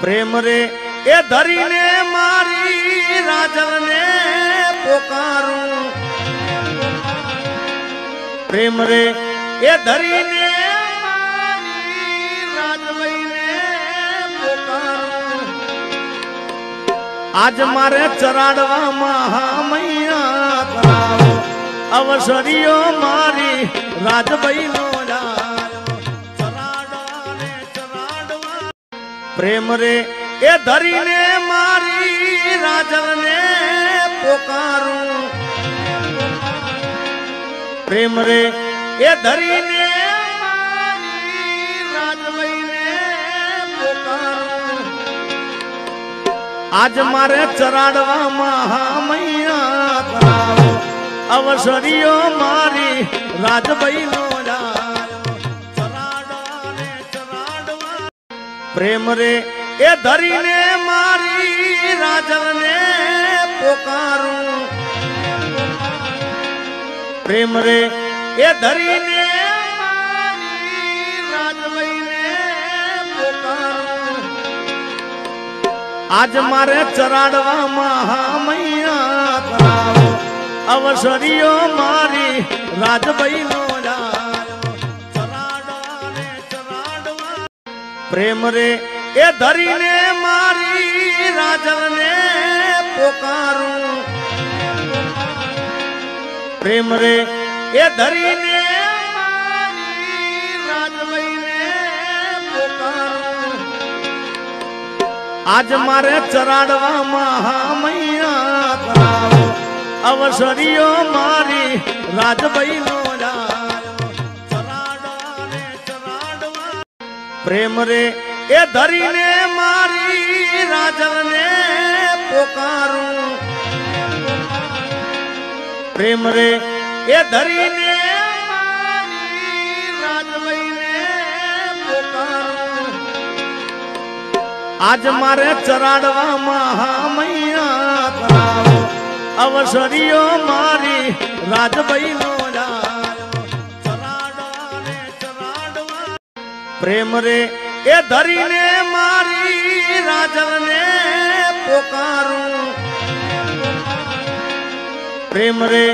પ્રેમ રે, એ ધરીને મારી રાજલને પોકારું. પ્રેમ રે, એ ધરીને આજ મારે ચરાડવા મહામૈયા અવસરીઓ મારી રાજભાઈ પ્રેમ રે, એ ધરીને મારી રાજાને પોકારું. પ્રેમ રે, એ ધરીને આજ મારે ચરાડવા મહામૈયા અવસરીઓ મારી રાજભાઈ નો પ્રેમ રે, એ ધરીને મારી રાજલને પોકારું. પ્રેમ રે, એ ધરીને આજ મારે ચરાડવા મહામૈયા અવસરીઓ મારી રાજભાઈ નો પ્રેમ રે, એ ધરીને મારી રાજલને પોકારું. પ્રેમ રે, એ ધરીને આજ મારે ચરાડવા મહામૈયા અવસરીઓ મારી રાજભાઈ નો પ્રેમ રે, એ ધરીને મારી રાજલને પોકારું. પ્રેમ રે, એ ધરીને આજ મારે ચરાડવા મહામૈયા અવસરીઓ મારી રાજભાઈ પ્રેમ રે એ ધરીને મારી રાજલને પોકારું. પ્રેમ રે